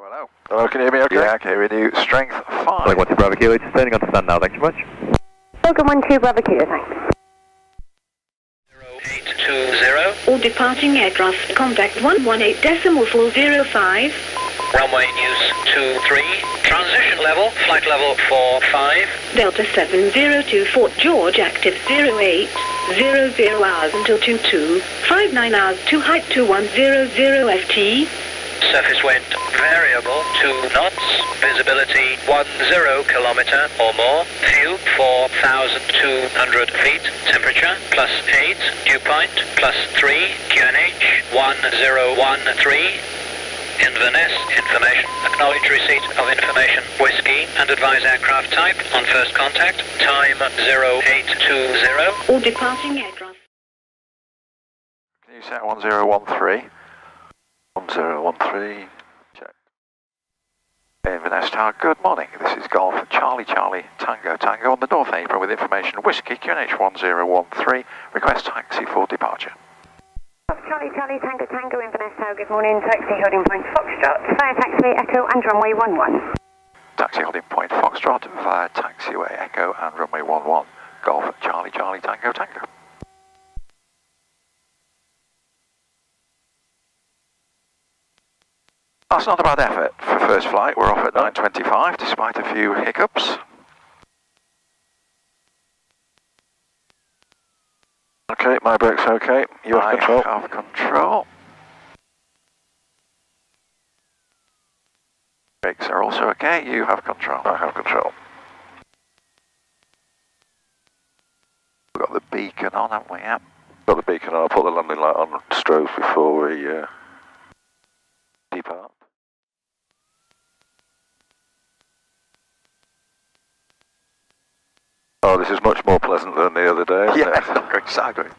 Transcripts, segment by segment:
Hello, hello. Hello, can you hear me okay? Yeah, okay, with you. Strength 5. Like one two Bravo Kilo, just standing on to stand now, thanks so much. Welcome 1 2 Bravo Kilo, thanks. 0820, All departing aircraft, contact one one eight decimal 118.405. runway news 23, transition level, flight level 45, Delta 702 Fort George, active 08, 00 hours until 22, 59 hours to height 2100 FT. surface wind variable 2 knots, visibility 10 kilometer or more, fuel 4,200 feet, temperature plus 8, dew point plus 3, QNH 1013, Inverness information. Acknowledge receipt of information. Whiskey and advise aircraft type on first contact. Time 0820. All departing aircraft. Can you set 1013? 1013. Check. Inverness Tower, good morning. This is Golf Charlie Charlie Tango Tango on the North Apron with information Whiskey QNH 1013. Request taxi for departure. Charlie Charlie Tango Tango Inverness Tower, good morning. Taxi holding point Foxtrot, fire taxiway Echo and runway 11. Taxi holding point Foxtrot via taxiway Echo and runway 11. Golf Charlie Charlie Tango Tango. That's not a bad effort for first flight. We're off at 9.25 despite a few hiccups. Okay, my brake's okay. You have control. I have control. Brakes are also okay. You have control. I have control. We've got the beacon on, haven't we? Yeah. Got the beacon on. I'll put the landing light on strobes before we uh, depart. Oh, this is much more pleasant than the other day, isn't Yeah, it? not going sideways.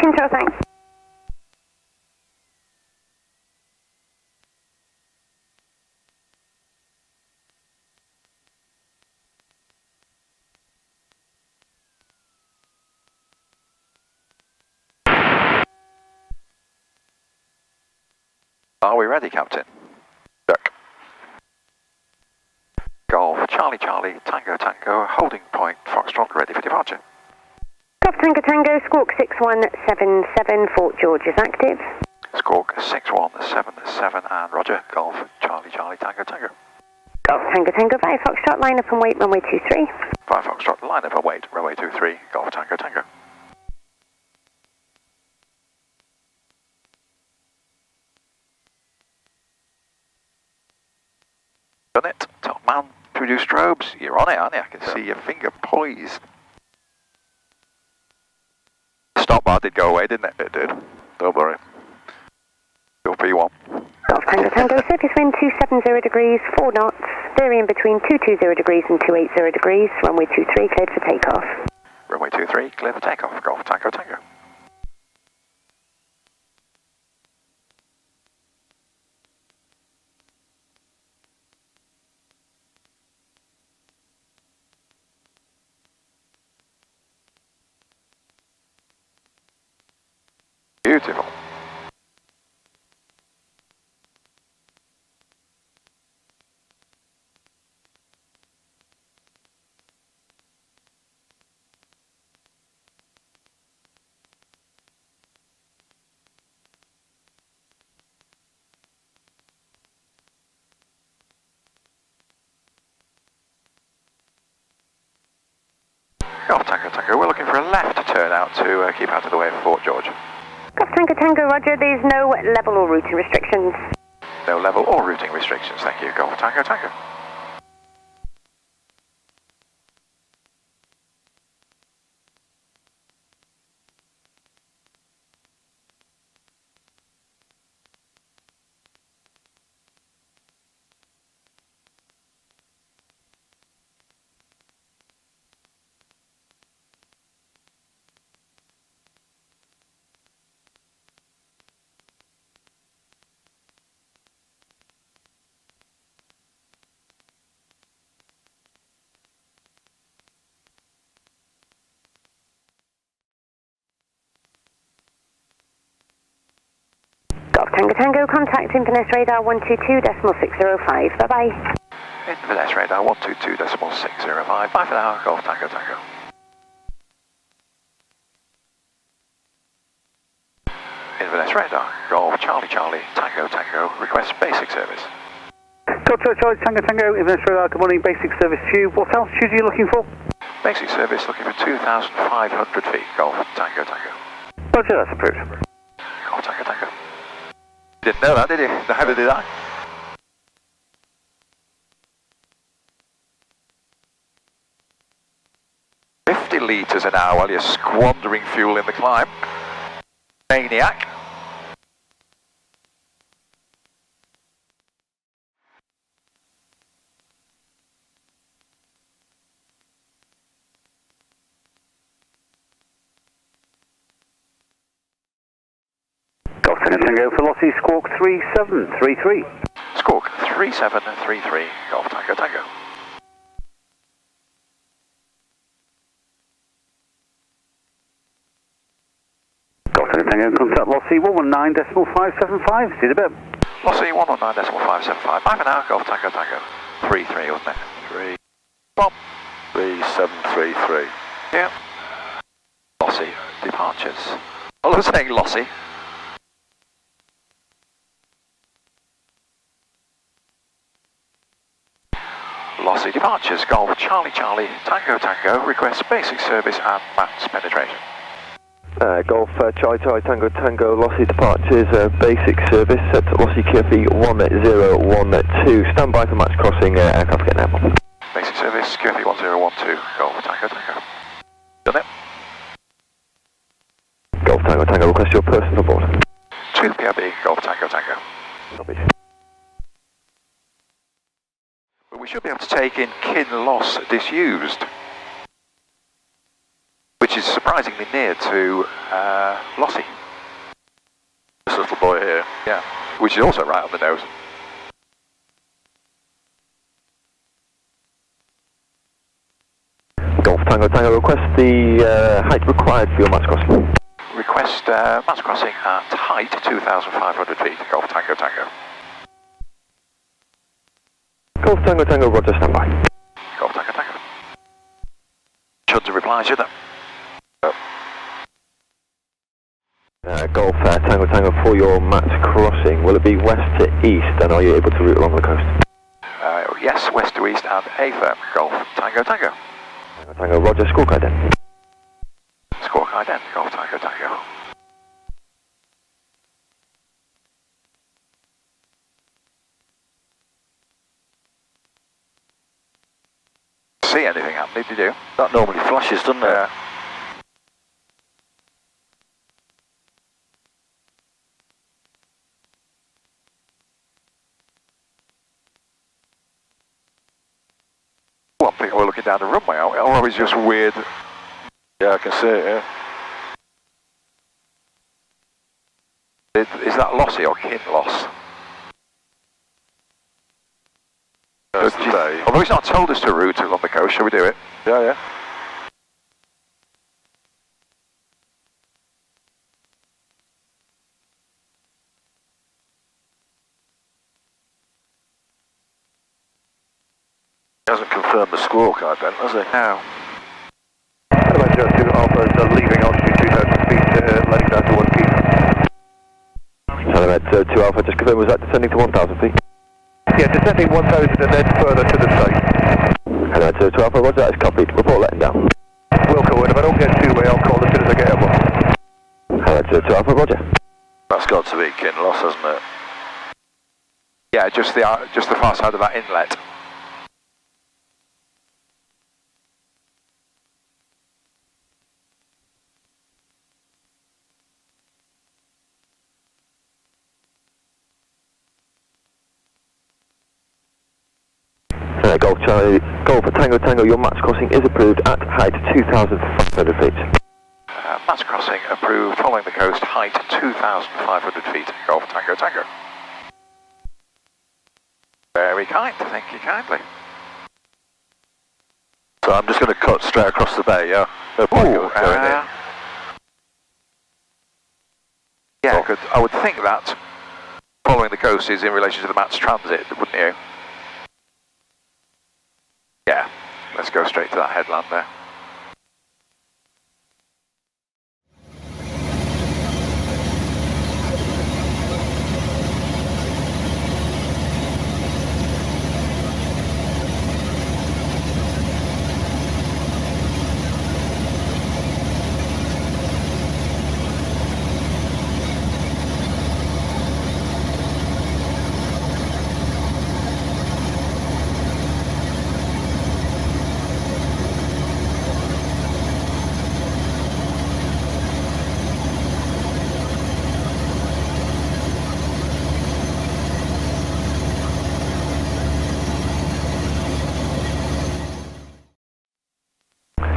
Control, thanks. Are we ready, Captain? Check. Golf Charlie Charlie Tango Tango holding point Foxtrot ready for departure. Golf Tango Tango, Squawk 6177, Fort George is active. Squawk 6177 and Roger. Golf Charlie Charlie Tango Tango. Golf Tango Tango, 5 Foxtrot, line up and wait, runway 23. 5 Foxtrot line up and wait. Runway 23. Golf Tango Tango. Done it. Top man. Produce strobes. You're on it, aren't you? I can see your finger poised. Stop bar did go away, didn't it? It did. Don't worry. Your P1. Golf Tango Tango, surface wind 270 degrees, 4 knots, varying between 220 degrees and 280 degrees, runway 23 cleared for takeoff. Runway 23, clear for takeoff. Golf Tango Tango. Beautiful. Golf Tango Tango, we're looking for a left turn out to uh, keep out of the way of Fort George. Golf Tango Tango, roger, there's no level or routing restrictions. No level or routing restrictions, thank you. Golf Tango Tango. Tango, contact Inverness radar 122.605. Bye bye. Inverness radar 122.605. Bye for now, Golf Tango Tango. Inverness radar, Golf Charlie Charlie Tango Tango. Request basic service. Culture Charlie Tango Tango, Inverness Radar, good morning, basic service tube. What altitude are you looking for? Basic service looking for 2,500 feet. Golf Tango Tango. Roger, that's approved. Didn't know that, did you? Neither did I. Fifty litres an hour while you're squandering fuel in the climb. Maniac. Golf Tango Tango, velocity squawk 3733. Squawk 3733. Golf Tango Tango. Golf Tango Tango, contact Lossie 119.575. See you in a bit. Lossie 119.575. Bye for now. Golf Tango Tango. 33, wasn't it? 3. Bob. 3733. Yeah. Lossie. Departures. All I'm saying, Lossie. Lossie departures, Golf Charlie Charlie, Tango Tango, request basic service and MATZ penetration. Uh, Golf uh, Charlie Charlie Tango Tango Lossie departures uh, basic service set to Lossie QFE 1012 stand by for MATZ crossing uh, aircraft getting airborne. Basic service, QFE 1012, Golf Tango Tango. Done it. Golf Tango Tango request your person for board. 2 PRB, Golf Tango Tango. Copy. But we should be able to take in Kinloss disused, which is surprisingly near to uh, Lossie. This little boy here. Yeah, which is also right on the nose. Golf Tango Tango request the uh, height required for your MATZ crossing. Request uh, MATZ crossing at height 2,500 feet, Golf Tango Tango. Golf Tango Tango Roger stand by. Golf Tango Tango. Should to reply, should that? Uh, Golf uh, Tango Tango for your MATZ crossing. Will it be west to east and are you able to route along the coast? Uh, yes, west to east and A firm, Golf Tango Tango. Tango Tango Roger scorecard then. Squawk ident, Golf Tango Tango. See anything happening, Did you do? That normally flashes, doesn't it? Yeah. One thing we're looking down the runway? Or is just weird? Yeah, I can see it, yeah. Is, is that Lossie or kin loss? That's Do you- today. Although he's not told us to route along the coast, shall we do it? Yeah, yeah. He hasn't confirmed the scorecard then, has he? No. Hello, Joe 2 Alpha, is, leaving altitude 2000 feet, uh, letting down to 1 feet. Hello, uh, 2 Alpha, just confirm, was that descending to 1,000 feet? Yeah, descending 1000 and then further to the site. Hello, uh, 2 Alpha, Roger, that is copied. Report letting down. Wilco, and if I don't get two way, I'll call as soon as I get airborne. Hello, 2 Alpha, Roger. That's got to be Kinloss, hasn't it? Yeah, just the uh, just the far side of that inlet. Hello, Golf Charlie, Golf Tango Tango, your MATZ crossing is approved at height 2,500 feet. Uh, MATZ crossing approved following the coast, height 2,500 feet, Golf Tango Tango. Very kind, thank you kindly. So I'm just going to cut straight across the bay, yeah? No point Ooh, going uh, in. Yeah, I, could, I would think that. following the coast is in relation to the MATZ transit, wouldn't you? Yeah, let's go straight to that headland there.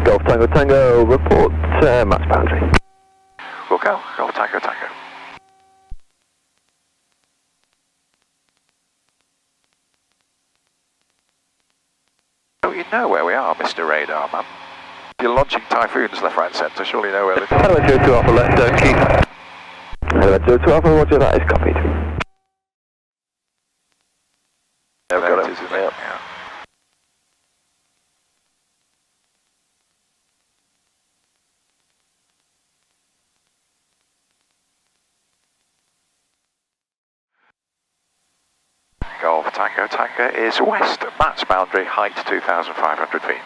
Golf Tango Tango, report uh, MATZ boundary. We'll go. Golf Tango Tango. Don't you know where we are, Mr. Radar Man? You're launching typhoons left, right, and centre. Surely you know where. Little... Hello, 02 Alpha, left, uh, keep. Hello, 02 Alpha, roger, that is copied. Yeah, we've got There it. is, isn't Yeah. Yeah. Golf Tango Tango is west, MATZ boundary, height 2,500 feet.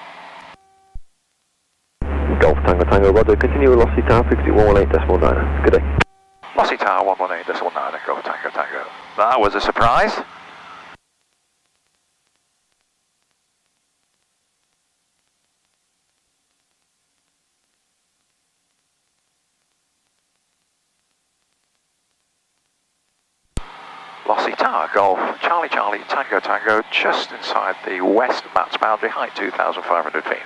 Golf Tango Tango, roger, continue velocity tower, 6118.9. Good day. Mossy Tower 118.9, Golf Tango Tango. That was a surprise. Lossie Tower, Golf, Charlie Charlie, Tango Tango, just inside the west MATZ boundary, height 2,500 feet.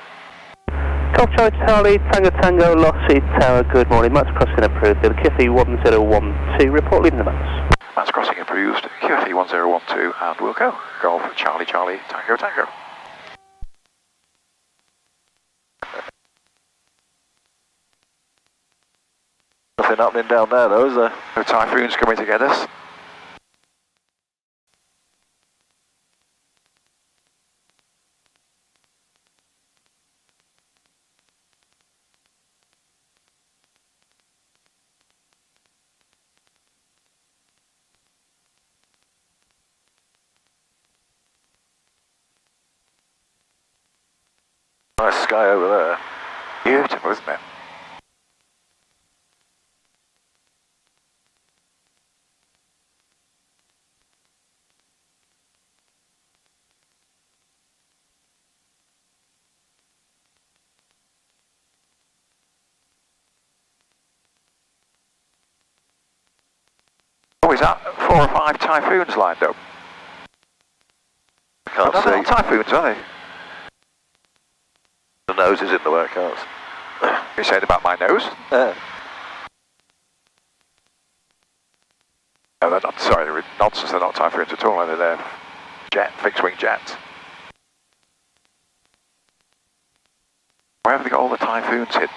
Golf Charlie Charlie, Tango Tango, Lossie Tower, good morning. MATZ crossing approved. Bill Kiffy 1012, report leading the MATZ. MATZ crossing approved, QFE 1012, and we'll go. Golf, Charlie Charlie, Tango Tango. Nothing happening down there though, is there? No typhoons coming to get us. Nice sky over there. Beautiful, isn't it? Oh, is that four or five typhoons lined up? I can't They're not see. typhoons, are they? The nose is in the way, I can't see. You said about my nose? Yeah. No, they're not, sorry, they're nonsense, they're not typhoons at all, are they? They're jet, fixed wing jets. Where have they got all the typhoons hidden?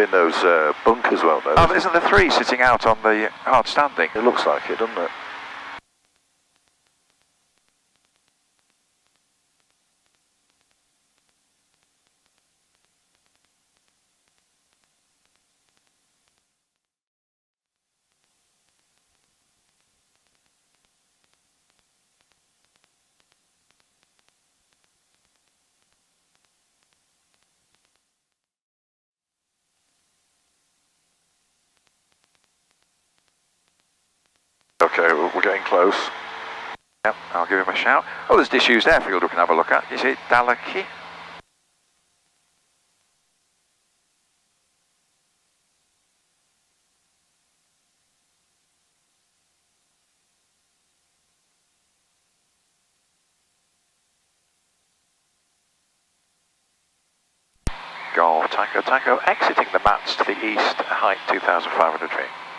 Be in those uh, bunkers, won't they? Oh, isn't there three sitting out on the hard standing? It looks like it, doesn't it? Okay, we're getting close. Yep, I'll give him a shout. Oh, there's disused airfield we can have a look at. Is it Dallachy? Golf Tango Tango exiting the MATZ to the east, height 2,500 feet.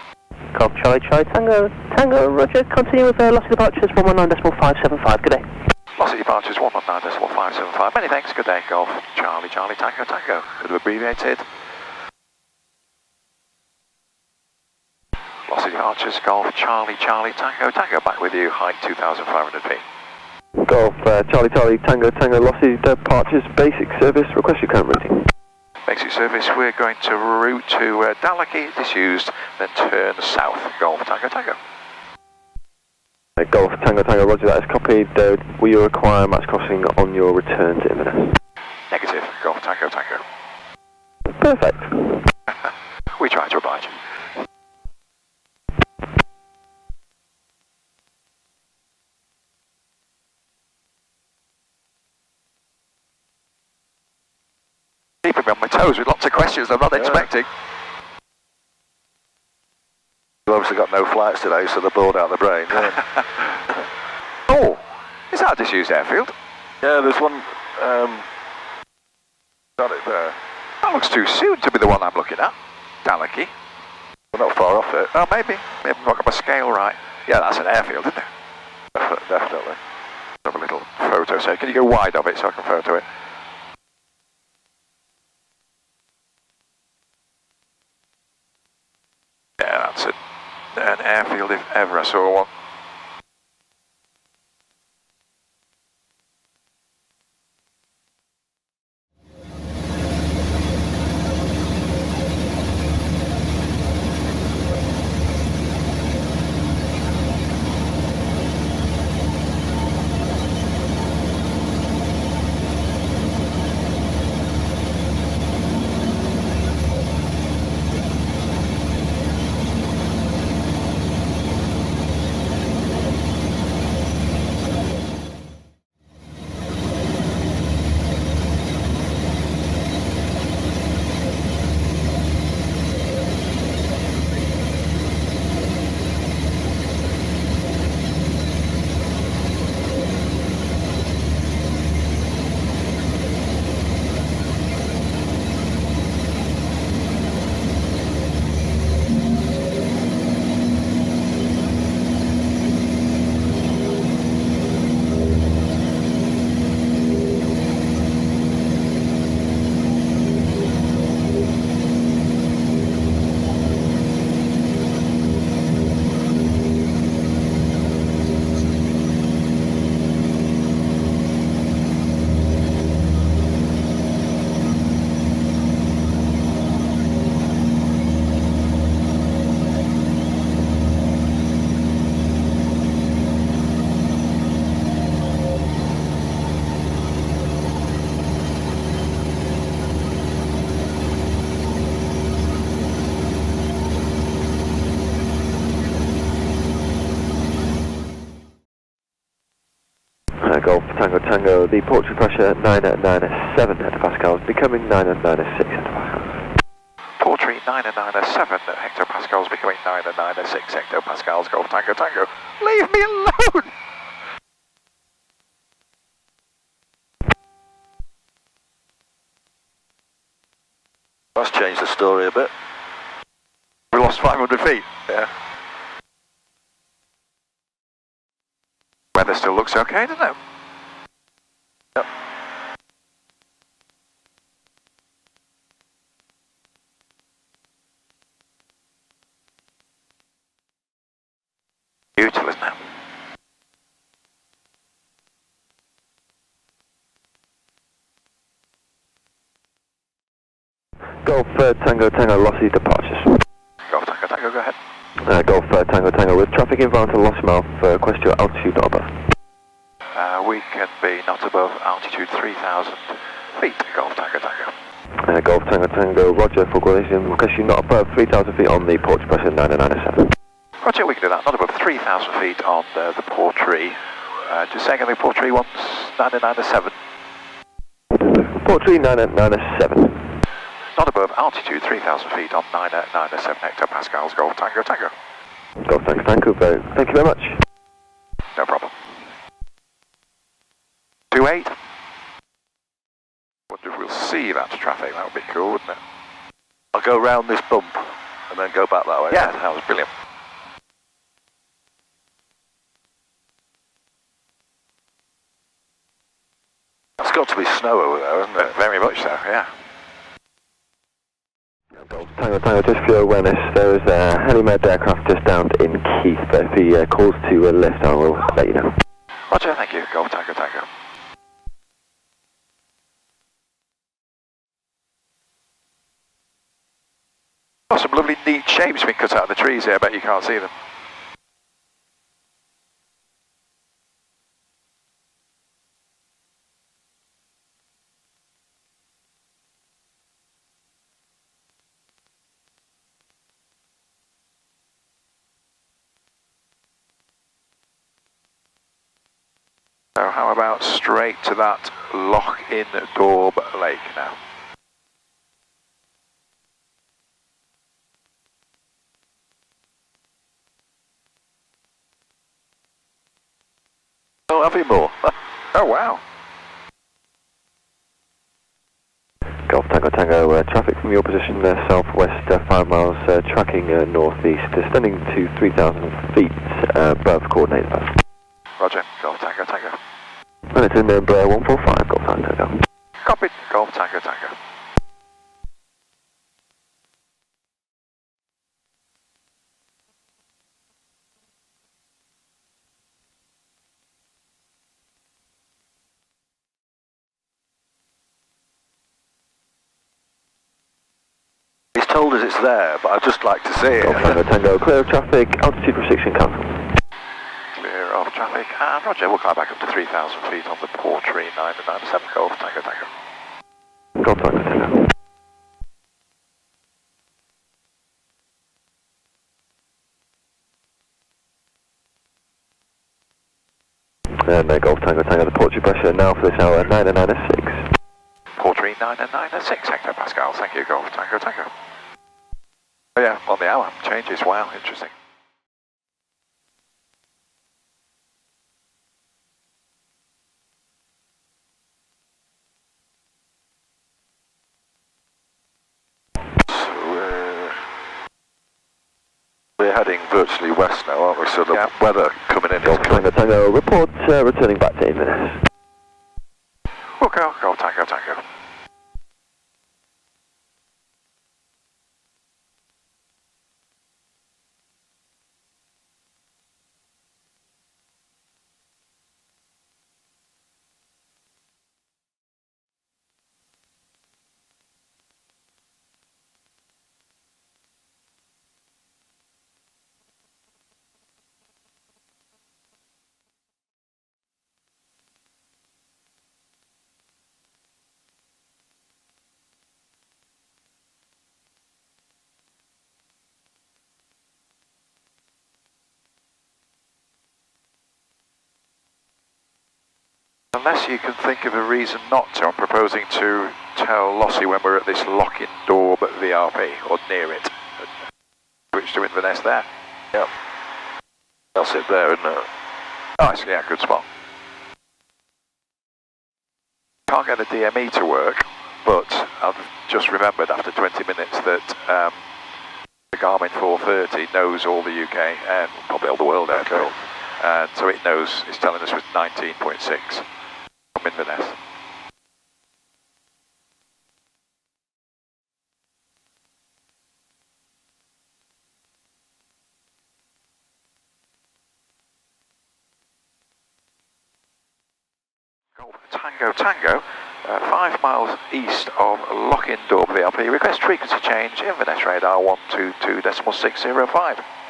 Golf Charlie Charlie Tango Tango Roger. Continue with uh, Lossie departures 119.575. Good day. Lossie departures 119.575. Many thanks, good day, Golf Charlie Charlie Tango Tango. Could have abbreviated. Lossie departures, Golf Charlie Charlie Tango Tango. Back with you, height 2,500 feet. Golf uh, Charlie Charlie Tango Tango Lossie departures basic service. Request your current routing. Basic service, we're going to route to uh, Dallachy, disused, then turn south, Golf Tango Tango. Uh, Golf Tango Tango Roger. That is copied. Uh, will you require MATZ crossing on your return to Inverness? Negative, Golf Tango Tango. Perfect. We try to oblige. Keeping me on my toes with lots of questions I'm not Yeah. expecting. We've obviously got no flights today, so they're bored out of the brain. Yeah, Oh, is that a disused airfield? yeah there's one. Um, got it there. That looks too soon to be the one I'm looking at. Dallachy. We're not far off it. Oh, maybe. Maybe I've got my scale right. Yeah, that's an airfield, isn't it? Definitely. Have a little photo. So can you go wide of it so I can photo it? Yeah, that's it. An airfield if Tango Tango. The Portree pressure 997 hectopascals, becoming 996 hectopascals. Portree 9907 hectopascals becoming 996 hectopascals. Golf Tango Tango. Leave me alone! That's changed the story a bit. We lost 500 feet. Yeah. Weather still looks okay, doesn't it? Golf uh, Tango Tango Lossie departures. Golf Tango Tango, go ahead. Uh, Golf uh, Tango Tango with traffic inbound to Lossiemouth, uh, request your altitude not above. Uh, we can be not above altitude 3,000 feet, Golf Tango Tango. Uh, Golf Tango Tango, Roger for coordination, you not above 3,000 feet on the port pressure 997. Roger, we can do that. Not above 3,000 feet on uh, the Portree. Uh, just saying, the Portree wants 997. Port 3997. Not above altitude 3,000 feet on 997 hectopascals, Golf Tango Tango. Golf Tango Tango, very, thank you very much. No problem. 28. Wonder if we'll see that traffic. That would be cool, wouldn't it? I'll go round this bump and then go back that way. Yeah, that was brilliant. It's got to be snow over there, isn't it? Very much so, yeah. Golf Tango Tango, just for your awareness, there is a HeliMed aircraft just downed in Keith, but if he uh, calls to uh, lift, I will let you know. Roger, thank you. Golf Tango Tango. Oh, some lovely neat shapes being cut out of the trees here, I bet you can't see them. So how about straight to that lock in Daub Lake now? Oh, have? Oh wow. Golf Tango Tango, uh, traffic from your position uh, southwest, uh, 5 miles, uh, tracking uh, northeast, uh, standing to 3,000 feet uh, above coordinated path. Roger, Golf Tango Tango. And it's in number 145, Golf Tango Tango. Copied, Golf Tango Tango. He's told us it's there, but I'd just like to see it. Golf Tango Tango, clear of traffic, altitude restriction cancel. Clear of traffic. And Roger, we'll climb back up to 3,000 feet on the Portree 997 Golf Tango Tango. Golf Tango Tango. And uh, Golf Tango Tango, the port pressure now for this hour, 996. Portree 996 hectopascals. Thank you, Golf Tango Tango. Oh yeah, on the hour. Changes. Wow, interesting. We're, we're heading virtually west now, aren't we? So the Yeah. weather coming in is. Tango Tango, report uh, returning back to Inverness. We'll go, Tango Tango. Unless you can think of a reason not to, I'm proposing to tell Lossie when we're at this lock-in door but VRP, or near it. Switch to Inverness there. Yep. I'll sit there, isn't it? Nice, yeah, good spot. Can't get the DME to work, but I've just remembered after 20 minutes that um, the Garmin 430 knows all the UK and probably all the world actually. And so it knows, it's telling us with 19.6 from Inverness. Golf Tango Tango, uh, 5 miles east of Lochindorb VRP. Request frequency change, Inverness radar 122.605.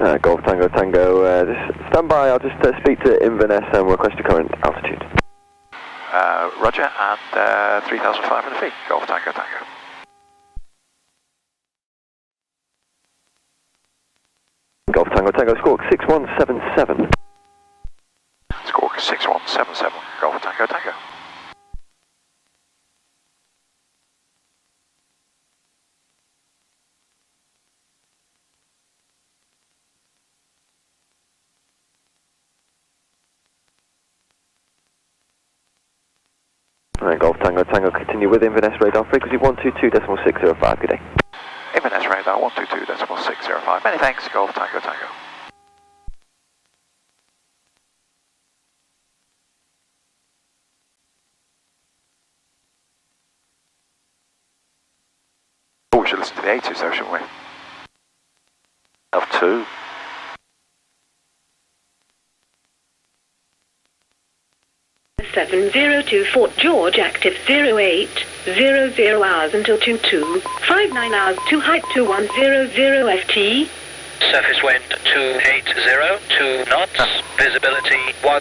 Uh, Golf Tango Tango, uh, just stand by, I'll just uh, speak to Inverness and request your current altitude. Uh, roger, and uh, 3,500 feet, Golf Tango Tango. Golf Tango Tango, Squawk 6177. Squawk 6177, Golf Tango Tango. Uh, Golf Tango Tango, continue with Inverness radar frequency 122.605, good day. Inverness radar 122.605. Many thanks, Golf Tango Tango. Oh, we should listen to the A2 so, shouldn't we? Have two. Seven zero two Fort George active zero eight zero zero hours until two two five nine hours to height two one zero zero FT Surface wind 280, 2 knots, visibility 10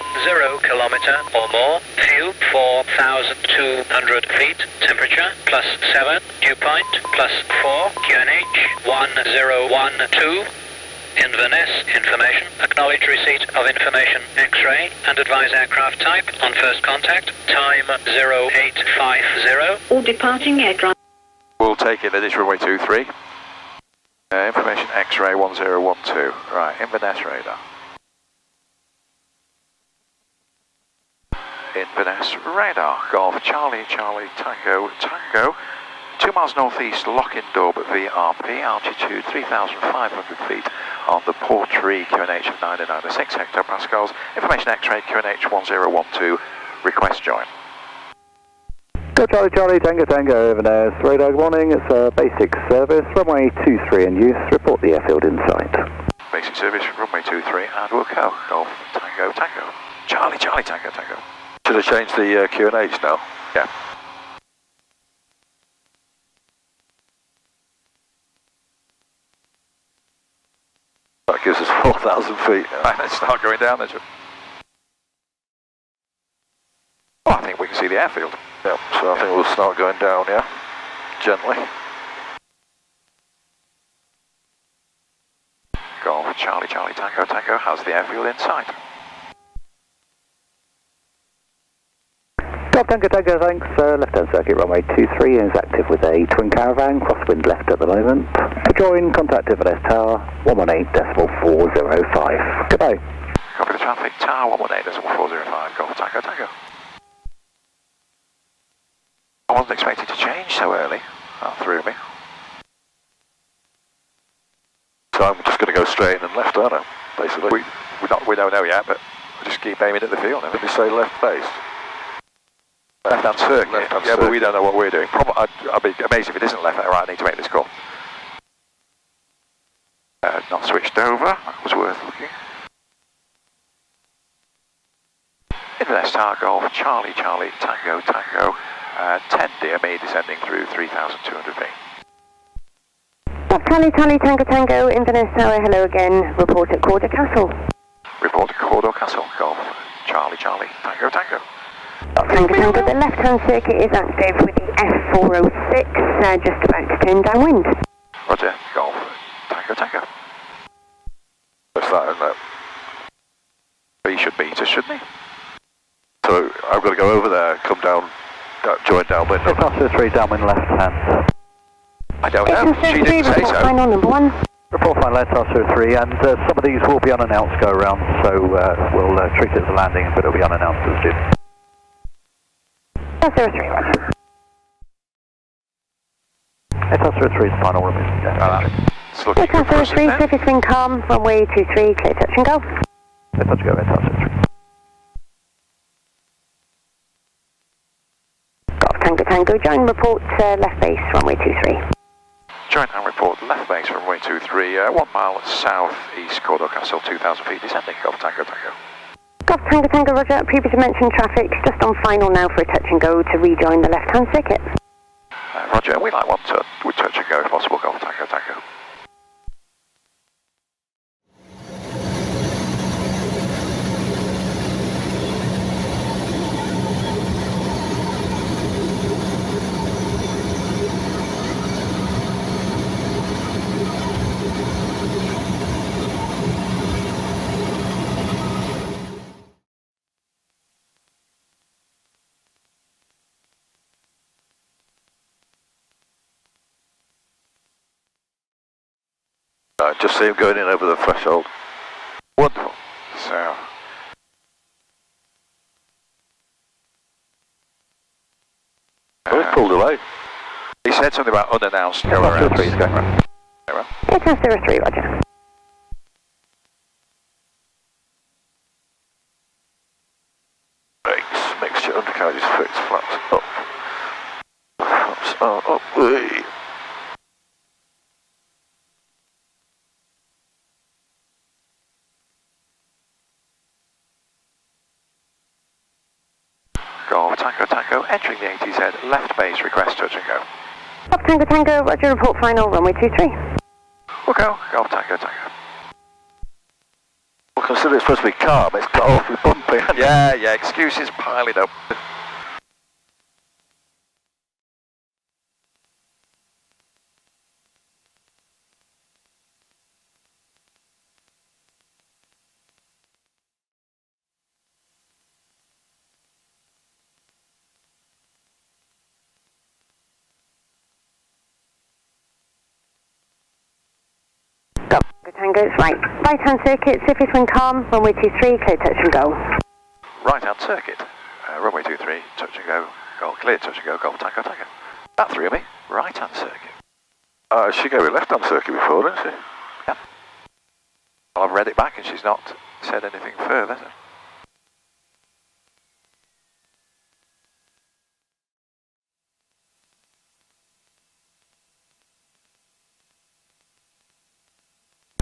kilometer or more, fuel 4,200 feet, temperature plus 7, dew point plus 4, QNH 1012. Inverness information. Acknowledge receipt of information X-ray and advise aircraft type on first contact. Time 0850. All departing aircraft. We'll take it that it's runway 23. Uh, information X-ray 1012. Right, Inverness radar. Inverness radar. Golf Charlie Charlie Tango Tango. Two miles northeast, Lock in Lochindorb VRP, altitude 3,500 feet on the Portree QNH of 996 hectopascals. Information X-ray QNH 1012. Request join. Go Charlie Charlie, Tango Tango, Inverness radar, good morning, it's a basic service, runway 23 in use, report the airfield in sight. Basic service, runway 23, and we'll go. Golf Tango Tango. Charlie Charlie Tango Tango. Should have changed the uh, QNH now. Yeah. That gives us 4,000 feet. Right, let's start going down then. Oh, I think we can see the airfield. Yep, so I think we'll start going down, yeah? Gently. Golf Charlie Charlie Tango Tango how's the airfield in sight. Golf Tango Tango, thanks, uh, left-hand circuit, runway 23 is active with a twin caravan, crosswind left at the moment. Join contact Inverness Tower, 118.405. Goodbye. Copy the traffic, tower 118.405, Golf Tango Tango. I wasn't expecting to change so early. That threw me. So I'm just going to go straight in and left, aren't I? Basically. We, we, not, we don't know yet, but we just keep aiming at the field. Did we say left base? Left-hand circuit. Left-hand yeah, but we don't know what we're doing. Probably, I'd, I'd be amazed if it isn't left. Right, I need to make this call. Uh, not switched over. That was worth looking. Inverness Tower Golf, Charlie Charlie Tango Tango, uh, 10 DME descending through 3,200 feet. Charlie, Charlie, Tango, Tango, Inverness Tower, hello again. Report at Cawdor Castle. Report at Cawdor Castle Golf, Charlie Charlie Tango Tango. Tango, Tango, the left-hand circuit is active with the F406, uh, just about to turn downwind. Roger, Golf, Tango Tango. That's that, isn't it? But he should beat us, shouldn't he? So I've got to go over there, come down, da- join downwind. Passenger 3 downwind left hand. I don't know. She 833, didn't say report so. final number one. Report fine, Land Passenger 3, and uh, some of these will be unannounced go around, so uh, we'll uh, treat it as a landing, but it'll be unannounced as due. Passenger 3, roger. Air Passenger 3 is final room. Ah, it's looking good for us, 3, isn't it? surface wind calm, runway 23, clear touch and go. Air Passenger go, Air Passenger 3. Golf Tango, Tango, join report uh, left base, runway 23. Join and report left base runway 23, uh, one mile south east Cawdor Castle, 2,000 feet descending, Golf Tango Tango. Golf Tango Tango Roger, previously mentioned traffic, just on final now for a touch and go to rejoin the left-hand circuit. Uh, Roger, we like one to, with touch and go if possible, Golf Tango Tango. I just see him going in over the threshold. Wonderful. So, Oh, he's pulled away. he said something about unannounced go Foxtrot around. 3 is going right. Very well. Airtasker 03, Roger. 223. Okay, Golf Tango Tango. Well, considering it's supposed to be calm, it's got awfully bumpy. yeah, yeah, excuses piling up. Tango Tango, it's right. Right-hand circuit, surface wind calm, runway 23, clear touch and go. Right hand circuit. Uh, runway 23, touch and go. Golf clear, touch and go. Golf Tango Tango. That three of me. Right hand circuit. Uh, she gave it left hand circuit before, didn't she? Well, I've read it back and she's not said anything further.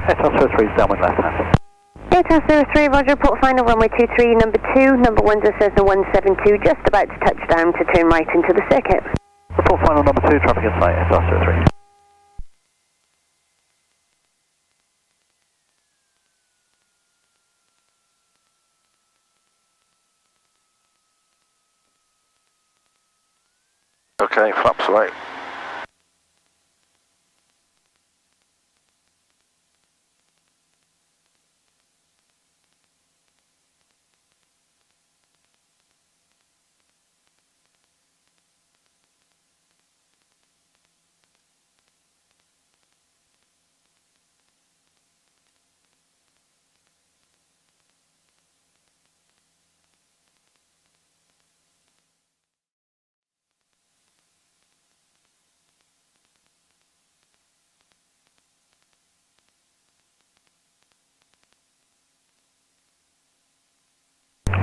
So- Airtasker 3 is downwind left hand. Airtasker 03, Roger, report final, runway 23, number 2, number 1 to Cessna 172, just about to touch down to turn right into the circuit. Report final number 2, traffic in sight, Airtasker 3. Okay, flaps right.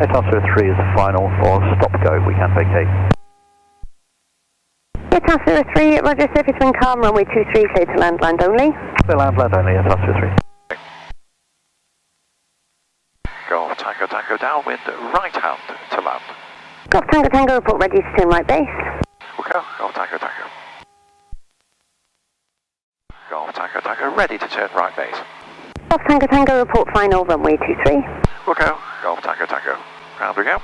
Airtasker 3 is the final for stop go, we can vacate. Airtasker 03, Roger, surface wind calm, runway 23, clear to land, land only. Clear land, land only, Airtasker 3. Golf Tango Tango downwind, right hand to land. Golf Tango Tango, report ready to turn right base. We'll go. Golf Tango Tango. Golf Tango Tango ready to turn right base. Golf Tango Tango, report final, runway 23. We'll go. Golf Tango Tango. Round we go.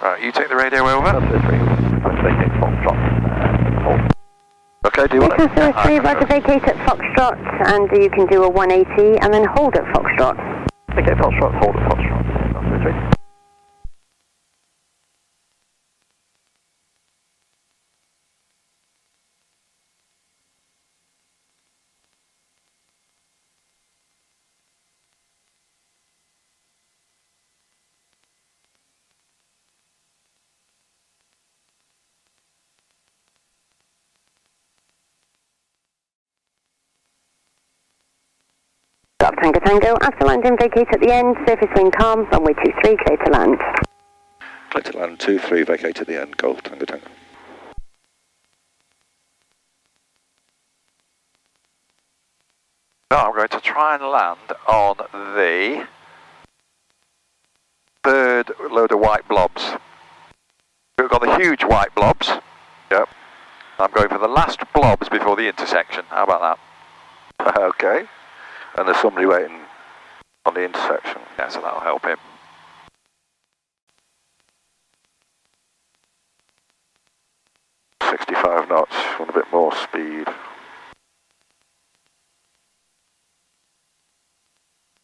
Right, you take the radio over. Airtasker 3, let's vacate Foxtrot. Hold. Okay, do you want it? Airtasker 03, Roger, vacate at Foxtrot, and you can do a 180 and then hold at Foxtrot. Vacate Foxtrot, hold at Foxtrot, Airtasker 3. Golf Tango Tango, after landing, vacate at the end, surface wind calm, runway 23, clear to land. Clear to land, 2 3, vacate at the end, Golf Tango Tango. Now I'm going to try and land on the third load of white blobs. We've got the huge white blobs. Yep. I'm going for the last blobs before the intersection. How about that? Okay. And there's somebody waiting on the intersection. Yeah, so that'll help him. Sixty-five knots. Want a bit more speed.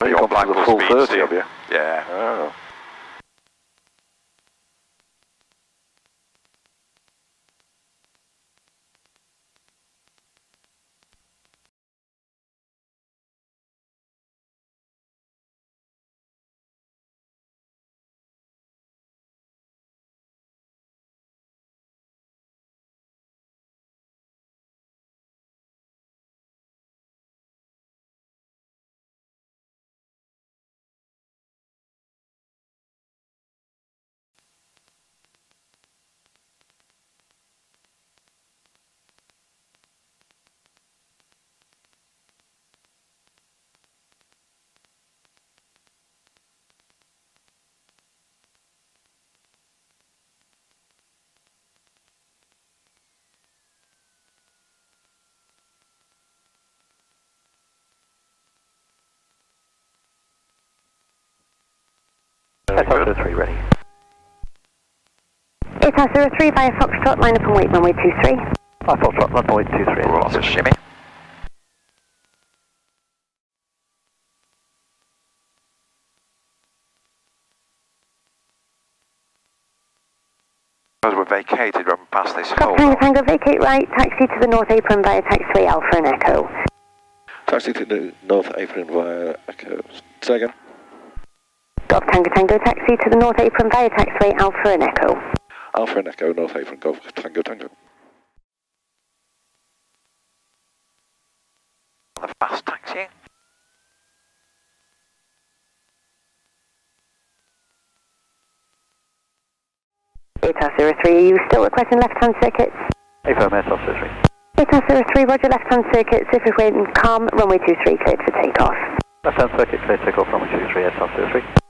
You're on the full do you? have you? Yeah. Oh. SR03 ready. ATAR 03 via Foxtrot, line up and wait runway 23. I thought truck runway 23. Lots of shimmy. As we're vacated, run past this hole. Fox Tango Tango, vacate right, taxi to the north apron via taxiway Alpha and Echo. Taxi to the North Apron via Echo. Say again. Golf Tango Tango, taxi to the north apron via taxiway Alpha and Echo. Alpha and Echo, North Apron, Golf Tango Tango. The fast taxi. ATAR 03, are you still requesting left-hand circuits? Affirm SR03. ATAR 03, roger left-hand circuits, if we're waiting calm, runway 23 cleared for takeoff. Left hand circuit clear takeoff runway 23 SR03.